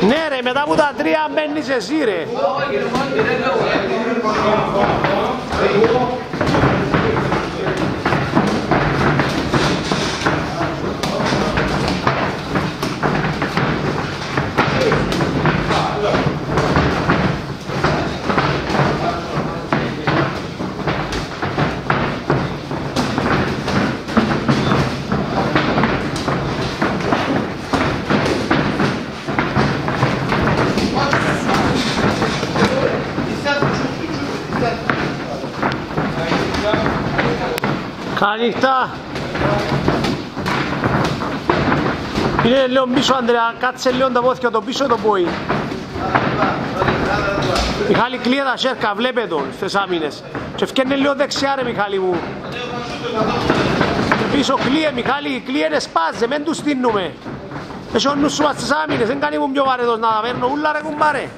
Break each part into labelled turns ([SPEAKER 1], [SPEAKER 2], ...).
[SPEAKER 1] Ναι ρε, μετά από τα τρία μπαίνεις εσύ ρε. Καληνύχτα. Είναι λίγο πίσω Ανδρέα, κάτσε λίγο τα πόθηκια το πίσω το πόη. Μιχάλη κλείε τα σέρκα, βλέπε τον στις άμυνες. Και ευκένε λίγο δεξιά ρε Μιχάλη μου. Πίσω κλείε Μιχάλη, κλείε ρε σπάζε, μεν τους στείνουμε. Έχει ο νους σου στις άμυνες, δεν κάνει μου πιο βαρετός να τα παίρνω ούλα ρε κουμπάρε.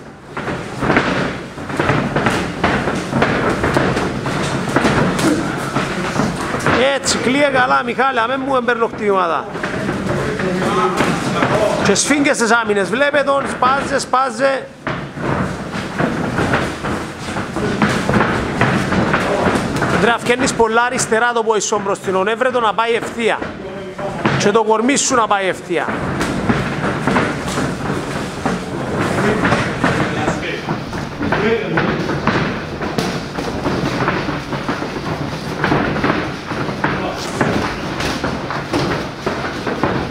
[SPEAKER 1] Έτσι, κλείε καλά Μιχάλη, αμέ μου εμπέρνω χτυπήματα. Και σφίγγες στις άμυνες, βλέπε τον, σπάζε, σπάζε. Αντρέα, φκένεις πολλά αριστερά το ποησόν προς την ονεύρε το να πάει ευθεία. Και το κορμί σου να πάει ευθεία.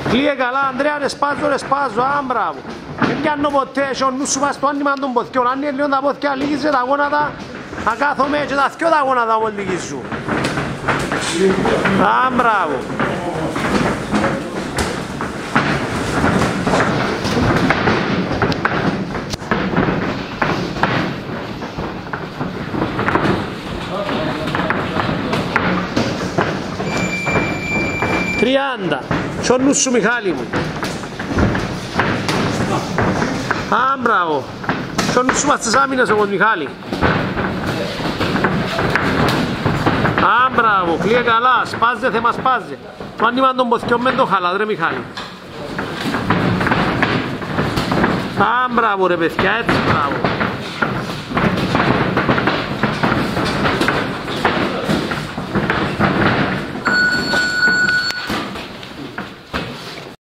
[SPEAKER 1] Κλείε καλά, Ανδρέα, ρε σπάζω, ρε σπάζω, α, μπράβο. Δεν πιάνω ποτέ, έχει ο νους σου πας στο άνοιγμα των ποθιών. Αν είναι λίγο τα ποθιά, λίγησε τα γόνατα, θα κάθομαι και τα θκιο τα γόνατα από δική σου. Α, μπράβο. Τριάντα. Σ' ο νους σου Μιχάλη μου. Α, μπράβο. Σ' ο νους σου μας τις άμυνες εγώ Μιχάλη. Α, μπράβο. Κλείε καλά. Σπάζε, θέμα σπάζε. Το άνοιγμα των ποθιών μεν το χαλά, ρε Μιχάλη. Α, μπράβο ρε παιδιά, έτσι μπράβο.